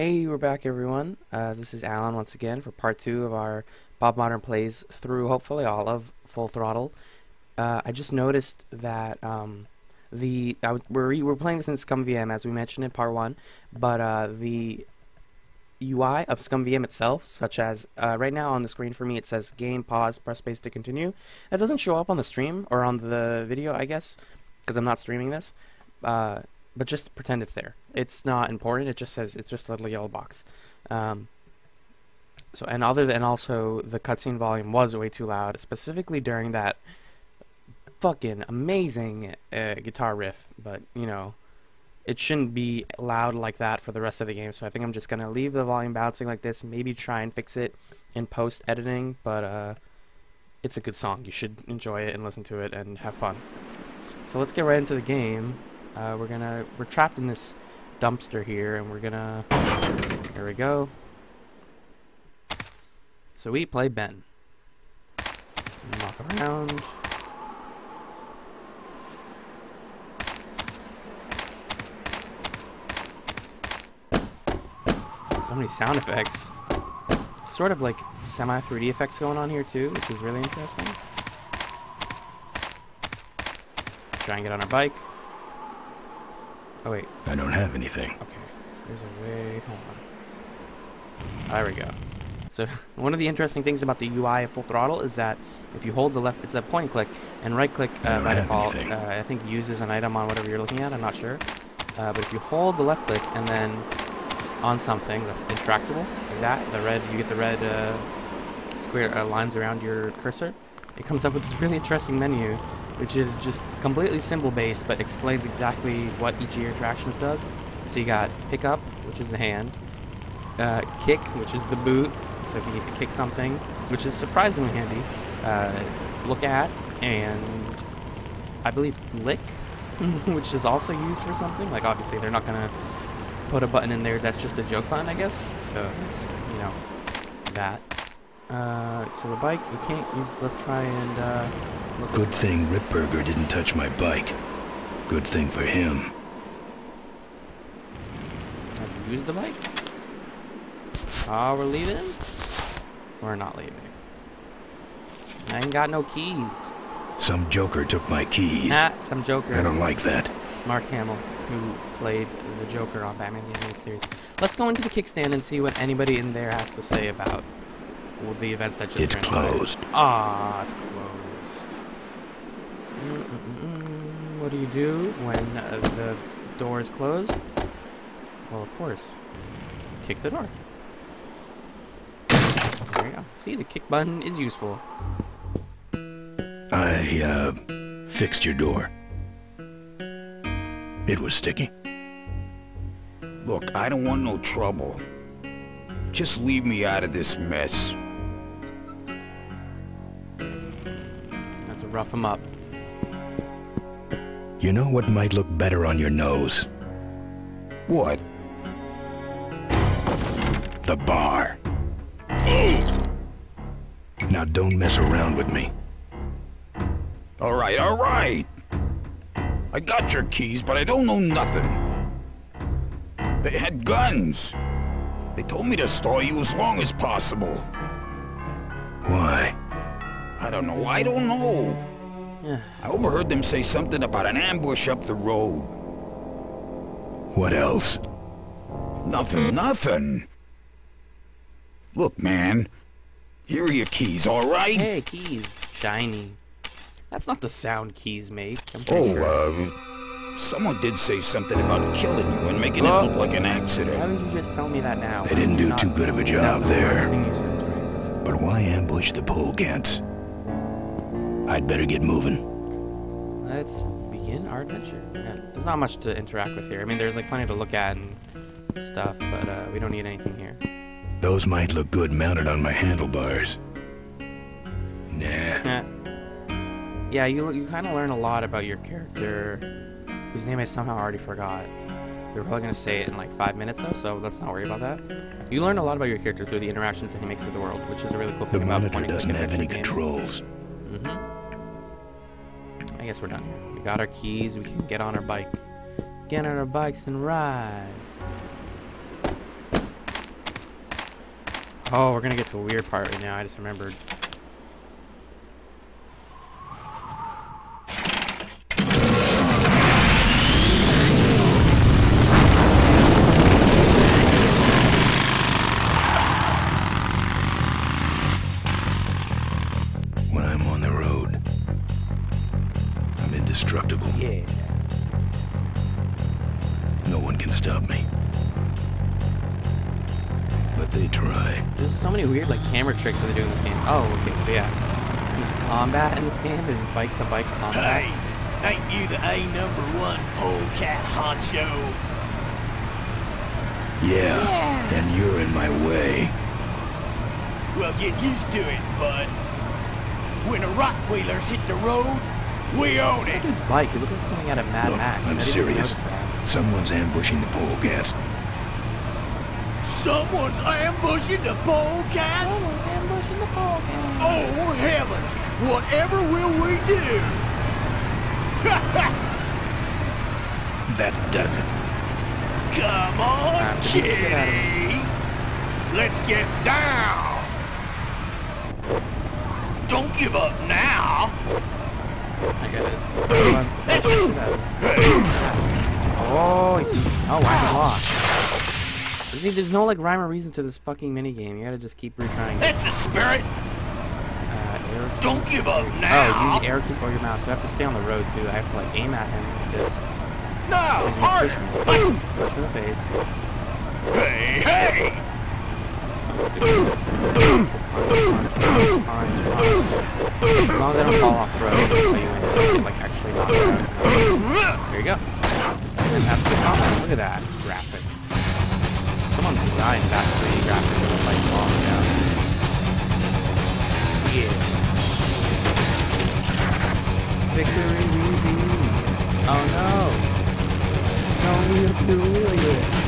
Hey, we're back everyone. Uh, this is Allen once again for part two of our Pop Modern plays through hopefully all of Full Throttle. Uh, I just noticed that um, the I was, we're, we're playing this in ScummVM as we mentioned in part one, but uh, the UI of ScummVM itself, such as uh, right now on the screen for me it says game, pause, press space to continue. That doesn't show up on the stream or on the video, I guess, because I'm not streaming this. But just pretend it's there. It's not important. It just says it's just a little yellow box. Um, so and other than also the cutscene volume was way too loud, specifically during that fucking amazing uh, guitar riff. But you know, it shouldn't be loud like that for the rest of the game. So I think I'm just gonna leave the volume bouncing like this. Maybe try and fix it in post editing. But uh, it's a good song. You should enjoy it and listen to it and have fun. So let's get right into the game. Uh, we're gonna we're trapped in this dumpster here, and we're gonna there we go. So we play Ben. Walk around. So many sound effects. Sort of like semi 3D effects going on here too, which is really interesting. Try and get on our bike. Oh wait. I don't have anything. Okay. There's a way. Hold on. There we go. So one of the interesting things about the UI of Full Throttle is that if you hold the left, it's a point and click, and right click uh, by default, uh, I think uses an item on whatever you're looking at. I'm not sure. Uh, but if you hold the left click and then on something that's interactable, like that, the red, you get the red uh, square uh, lines around your cursor. It comes up with this really interesting menu, which is just completely symbol based, but explains exactly what each of your interactions does. So you got pick up, which is the hand, uh, kick, which is the boot. So if you need to kick something, which is surprisingly handy, uh, look at, and I believe lick, which is also used for something. Like obviously they're not gonna put a button in there that's just a joke button, I guess. So it's you know that. Uh, so the bike you can't use. Let's try and uh, look. Good thing Ripburger didn't touch my bike. Good thing for him. Let's use the bike. Oh, we're leaving? We're not leaving. I ain't got no keys. Some joker took my keys. Ah, some Joker. I don't like that. Mark Hamill, who played the Joker on Batman the Animated Series. Let's go into the kickstand and see what anybody in there has to say about well, the events that just It's closed. Ah, it's closed. Mm-mm-mm. What do you do when uh, the door is closed? Well, of course, kick the door. There you go. See, the kick button is useful. I, uh, fixed your door. It was sticky. Look, I don't want no trouble. Just leave me out of this mess. Rough him up. You know what might look better on your nose? What? The bar. Now don't mess around with me. All right, all right. I got your keys, but I don't know nothing. They had guns. They told me to stall you as long as possible. Why? I don't know. I don't know. I overheard them say something about an ambush up the road. What else? Nothing, nothing. Look, man. Here are your keys, all right? Hey, keys. Shiny. That's not the sound keys make. I'm Oh, sure. uh, someone did say something about killing you and making Oh. it look like an accident. Why accident. would you just tell me that now? They didn't do too good of a job the there. thing you said to me? But why ambush the pole gants? I'd better get moving. Let's begin our adventure. Yeah, there's not much to interact with here. I mean, there's like plenty to look at and stuff, but uh, we don't need anything here. Those might look good mounted on my handlebars. Nah. Eh. Yeah, you you kind of learn a lot about your character, whose name I somehow already forgot. We're probably gonna say it in like five minutes though, so let's not worry about that. You learn a lot about your character through the interactions that he makes with the world, which is a really cool The thing about monitor doesn't have any games. controls. Mm-hmm. I guess we're done here. We got our keys. We can get on our bike. Get on our bikes and ride. Oh, we're going to get to a weird part right now. I just remembered. Camera tricks that they do in this game. Oh, okay, so yeah. There's combat in this game. is bike to bike combat. Hey, ain't you the A number one polecat honcho? Yeah, and you're in my way. Well, get used to it, bud. When the Rottwheelers hit the road, we own That it. dude's bike. It looks like something out of Mad Look, Max. I I'm didn't serious. notice that. Someone's ambushing the polecats. Someone's ambushing the polecats? ambushing the polecat. Oh, heavens! Whatever will we do? That does it. Come on, Time to beat the shit out of kitty. Let's get down. Don't give up now. I oh, oh, got it. press buttons to beat the shit out of him. Oh, oh, wow, lost. There's, there's no like rhyme or reason to this fucking minigame. You gotta just keep retrying. it. That's the spirit. Uh. Don't give up Oh, now. use the arrow keys or your mouse. So I have to stay on the road too. I have to like aim at him like this. No, push me? Push in the face. Hey, hey. As long as I don't fall off the road, that's how you win. Like actually out. There you go. And that's the combat. Look at that graphic. Designed that 3D graphic to look like long. Yeah. Victory we. Oh no. No, have to really good.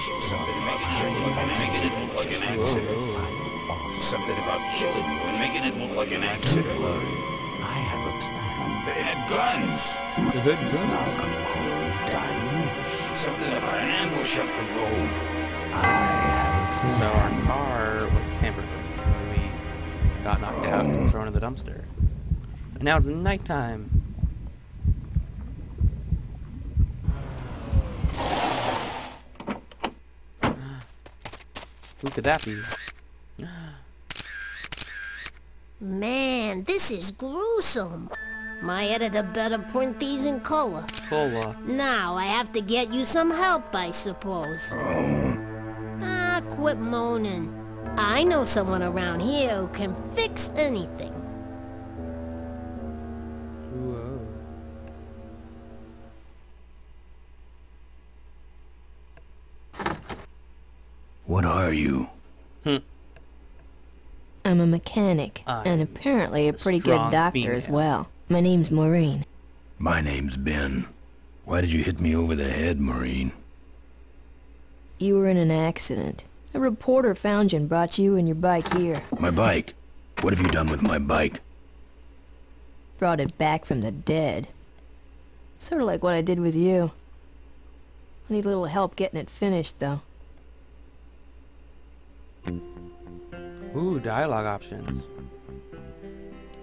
Something about killing you and making it look like an accident. Something about killing you and making it look like an accident. I have a plan. They had guns. The hood gun. Malcolm Corley's dying. Something about an ambush up the road. I have. So our car was tampered with when we got knocked out and thrown in the dumpster. And now it's nighttime. Who could that be? Man, this is gruesome. My editor better print these in color. Cola. Now I have to get you some help, I suppose. Ah, quit moaning. I know someone around here who can fix anything. What are you? I'm a mechanic, and I'm apparently a a pretty good doctor as well. My name's Maureen. My name's Ben. Why did you hit me over the head, Maureen? You were in an accident. A reporter found you and brought you and your bike here. My bike. What have you done with my bike? Brought it back from the dead. Sort of like what I did with you. I need a little help getting it finished, though. Ooh, dialogue options.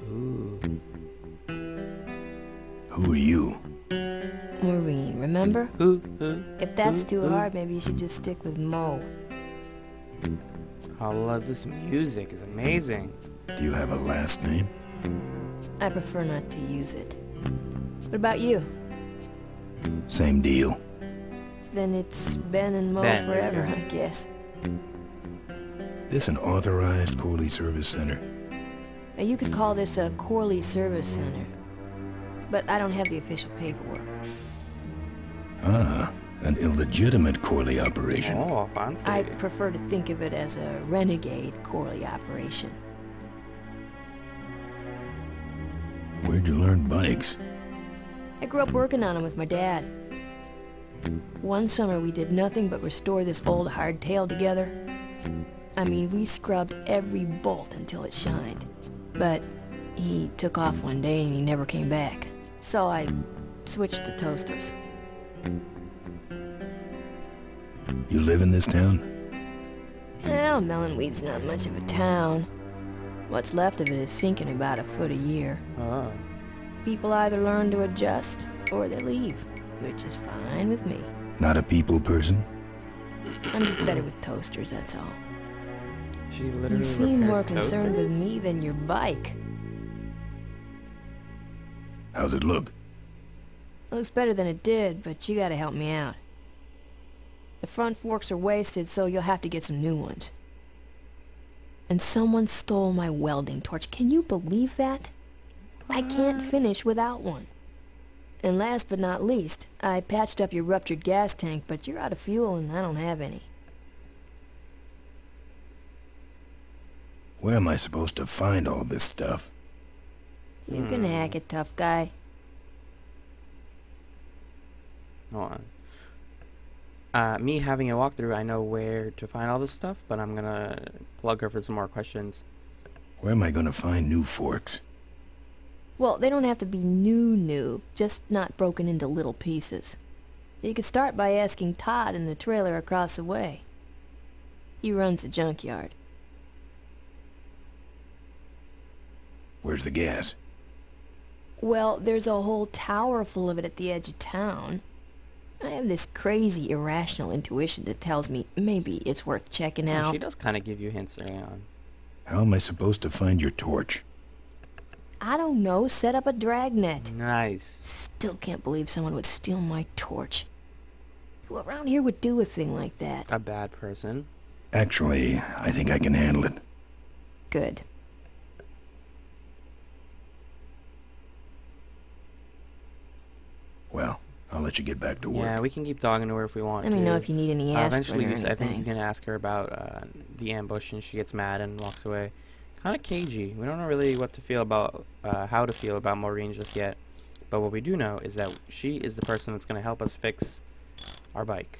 Ooh. Who are you? Maureen, remember? Ooh, ooh. If that's ooh, too ooh. hard, maybe you should just stick with Mo. I love this music. It's amazing. Do you have a last name? I prefer not to use it. What about you? Same deal. Then it's Ben and Mo Ben, forever. I guess. This an authorized Corley Service Center? Now, you could call this a Corley Service Center. But I don't have the official paperwork. Ah, an illegitimate Corley operation. Oh, fancy. I prefer to think of it as a renegade Corley operation. Where'd you learn bikes? I grew up working on them with my dad. One summer we did nothing but restore this old hardtail together. I mean, we scrubbed every bolt until it shined. But he took off one day and he never came back. So I switched to toasters. You live in this town? Well, Melonweed's not much of a town. What's left of it is sinking about a foot a year. Oh. People either learn to adjust or they leave, which is fine with me. Not a people person? I'm just better with toasters, that's all. She literally You seem more repairs concerned with me than your bike. How's it look? Looks better than it did, but you gotta help me out. The front forks are wasted, so you'll have to get some new ones. And someone stole my welding torch. Can you believe that? I can't finish without one. And last but not least, I patched up your ruptured gas tank, but you're out of fuel and I don't have any. Where am I supposed to find all this stuff? You can hack it, tough guy. Hold on. Uh, me having a walkthrough, I know where to find all this stuff, but I'm gonna plug her for some more questions. Where am I gonna find new forks? Well, they don't have to be new new, just not broken into little pieces. You could start by asking Todd in the trailer across the way. He runs the junkyard. Where's the gas? Well, there's a whole tower full of it at the edge of town. I have this crazy irrational intuition that tells me maybe it's worth checking out. she does kind of give you hints early on. How am I supposed to find your torch? I don't know, set up a dragnet. Nice. Still can't believe someone would steal my torch. Who around here would do a thing like that? A bad person. Actually, I think I can handle it. Good. let you get back to work. Yeah, we can keep talking to her if we want. Let me know if you need any uh, Eventually, you, I think you can ask her about uh, the ambush, and she gets mad and walks away. Kind of cagey. We don't know really what to feel about, uh, how to feel about Maureen just yet. But what we do know is that she is the person that's going to help us fix our bike.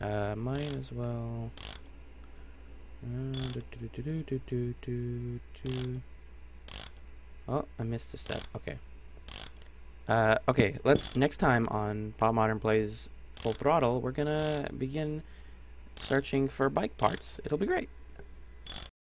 Uh, might as well. Uh, oh, I missed a step. Okay. Uh, okay, let's next time on Pop Modern Plays Full Throttle, we're gonna begin searching for bike parts. It'll be great.